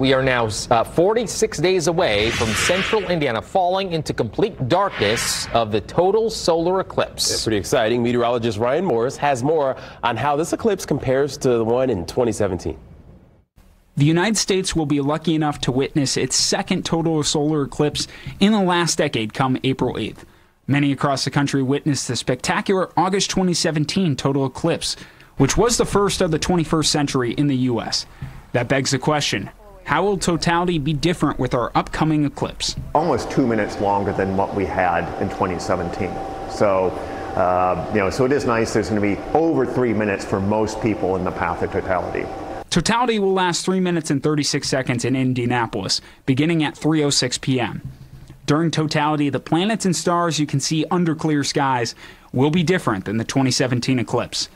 we are now uh, 46 days away from central Indiana falling into complete darkness of the total solar eclipse. Yeah, pretty exciting. Meteorologist Ryan Morris has more on how this eclipse compares to the one in 2017. The United States will be lucky enough to witness its second total solar eclipse in the last decade come April 8th. Many across the country witnessed the spectacular August 2017 total eclipse, which was the first of the 21st century in the U.S. That begs the question how will totality be different with our upcoming eclipse? Almost two minutes longer than what we had in 2017. So, uh, you know, so it is nice. There's going to be over three minutes for most people in the path of totality. Totality will last 3 minutes and 36 seconds in Indianapolis, beginning at 3:06 p.m. During totality, the planets and stars you can see under clear skies will be different than the 2017 eclipse.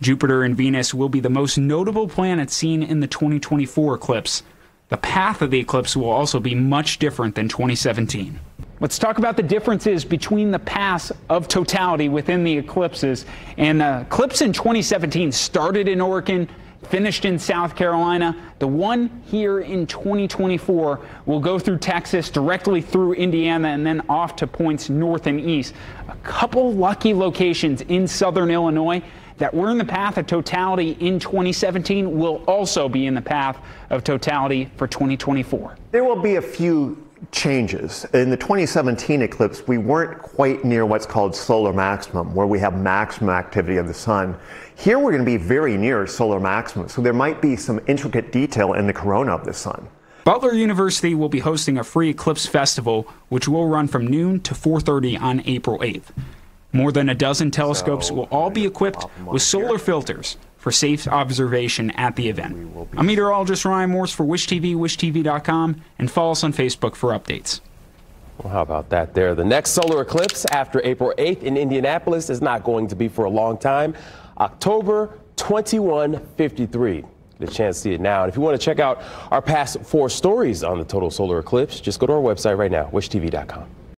Jupiter and Venus will be the most notable planets seen in the 2024 eclipse. The path of the eclipse will also be much different than 2017. Let's talk about the differences between the paths of totality within the eclipses. And the eclipse in 2017 started in Oregon, finished in South Carolina. The one here in 2024 will go through Texas, directly through Indiana, and then off to points north and east. A couple lucky locations in southern Illinois that were in the path of totality in 2017 will also be in the path of totality for 2024. There will be a few changes. In the 2017 eclipse, we weren't quite near what's called solar maximum, where we have maximum activity of the sun. Here we're going to be very near solar maximum, so there might be some intricate detail in the corona of the sun. Butler University will be hosting a free eclipse festival, which will run from noon to 4:30 on April 8th. More than a dozen telescopes will all be equipped with solar filters for safe observation at the event. I'm meteorologist Ryan Morse for Wish TV, wishtv.com, and follow us on Facebook for updates. Well, how about that there? The next solar eclipse after April 8th in Indianapolis is not going to be for a long time. October 2153. Get a chance to see it now. And if you want to check out our past four stories on the total solar eclipse, just go to our website right now, wishtv.com.